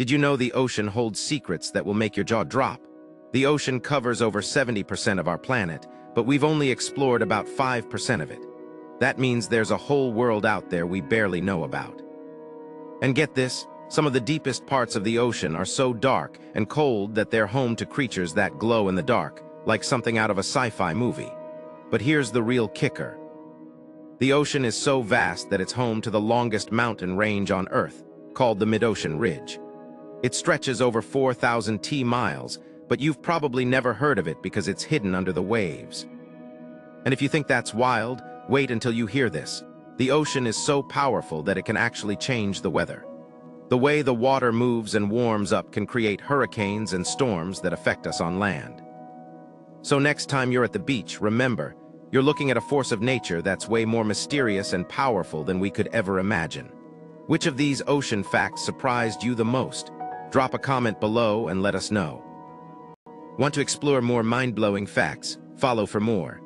Did you know the ocean holds secrets that will make your jaw drop? The ocean covers over 70% of our planet, but we've only explored about 5% of it. That means there's a whole world out there we barely know about. And get this, some of the deepest parts of the ocean are so dark and cold that they're home to creatures that glow in the dark, like something out of a sci-fi movie. But here's the real kicker. The ocean is so vast that it's home to the longest mountain range on Earth, called the Mid-Ocean Ridge. It stretches over 4,000 T-miles, but you've probably never heard of it because it's hidden under the waves. And if you think that's wild, wait until you hear this. The ocean is so powerful that it can actually change the weather. The way the water moves and warms up can create hurricanes and storms that affect us on land. So next time you're at the beach, remember, you're looking at a force of nature that's way more mysterious and powerful than we could ever imagine. Which of these ocean facts surprised you the most? Drop a comment below and let us know. Want to explore more mind-blowing facts? Follow for more.